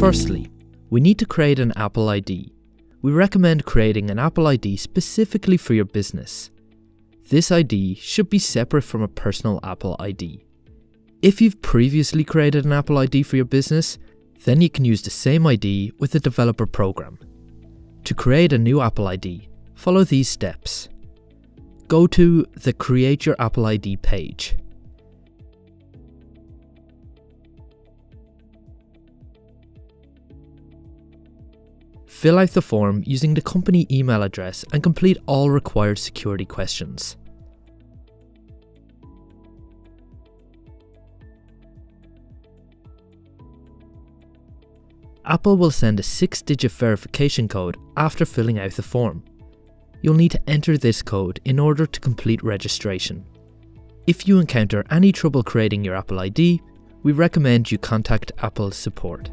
Firstly, we need to create an Apple ID. We recommend creating an Apple ID specifically for your business. This ID should be separate from a personal Apple ID. If you've previously created an Apple ID for your business, then you can use the same ID with the developer program. To create a new Apple ID, follow these steps. Go to the Create Your Apple ID page. Fill out the form using the company email address and complete all required security questions. Apple will send a 6 digit verification code after filling out the form. You'll need to enter this code in order to complete registration. If you encounter any trouble creating your Apple ID, we recommend you contact Apple support.